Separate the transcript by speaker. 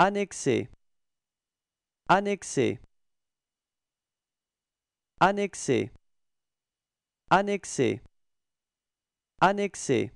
Speaker 1: Annexer. Annexer. Annexer. Annexer. Annexer.